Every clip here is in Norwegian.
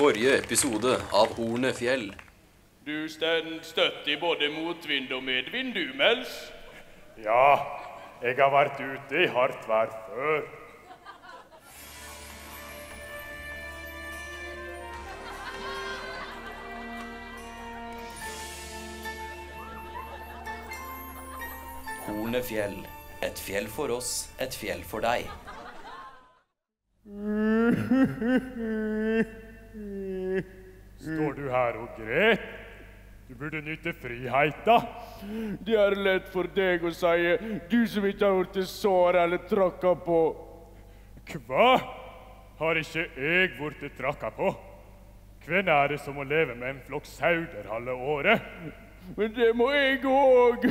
Forrige episode av Hornet fjell. Du stend støtt i både motvind og medvind, du, Mels. Ja, jeg har vært ute i hardt vær før. Hornefjell. Et fjell for oss, et fjell for deg. Står du her og gret? Du burde nyte friheita. Det er lett for deg å si, du som ikke har blitt sår eller tråkka på. Hva? Har ikke jeg blitt tråkka på? Hvem er det som må leve med en flokk sauer halve året? Men det må jeg òg.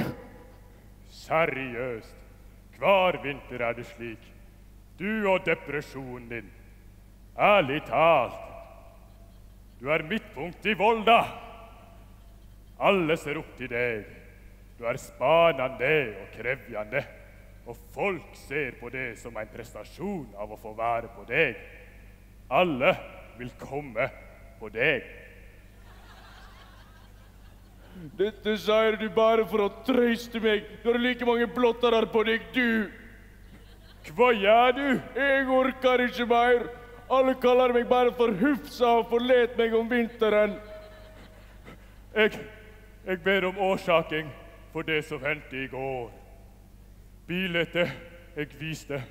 Seriøst, hver vinter er det slik. Du og depresjonen din. Ærlig talt. Du er midtpunkt i Volda. Alle ser opp til deg. Du er spanende og krevjende. Og folk ser på det som en prestasjon av å få være på deg. Alle vil komme på deg. Dette sier du bare for å trøste meg. Du har like mange blottere på deg, du. Hva gjør du? Jeg orker ikke mer. Alle kaller meg bare for Hufsa og forlet meg om vinteren. Jeg, jeg ber om årsaking for det som hendte i går. Bildet jeg viste,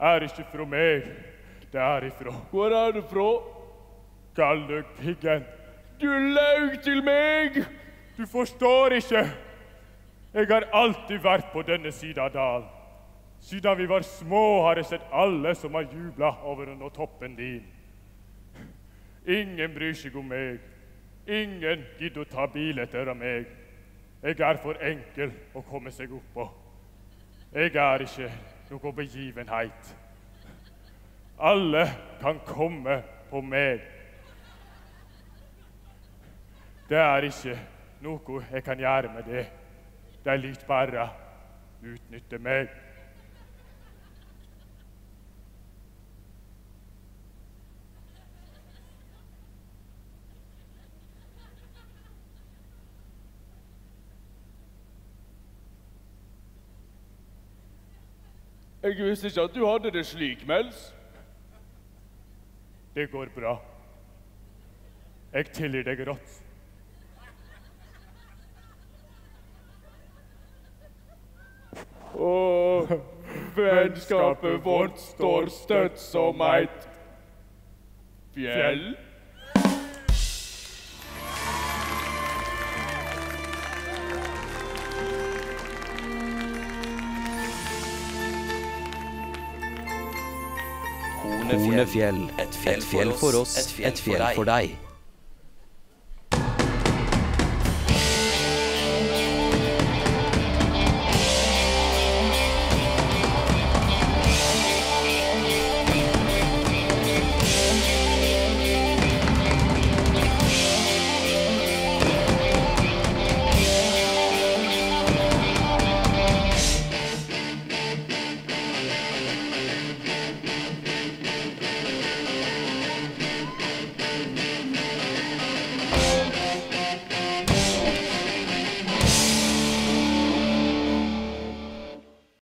er ikke fra meg. Det er ifra Hvor er du fra? Galdhøgpiggen. Du laug til meg! Du forstår ikke. Jeg har alltid vært på denne sida av dalen. Siden vi var små, har jeg sett alle som har jubla over å nå toppen din. Ingen bryr seg om meg. Ingen gidder å ta biletter av meg. Jeg er for enkel å komme seg opp på. Jeg er ikke noe begivenhet. Alle kan komme på meg. Det er ikke noe jeg kan gjøre med det. De lyt bare utnytte meg. Jeg visste ikke at du hadde det slik, Mels. Det går bra. Jeg tilgir deg rått. Og vennskapet vårt står støtt som eit fjell. Hornet fjell. Et fjell for oss, et fjell for deg.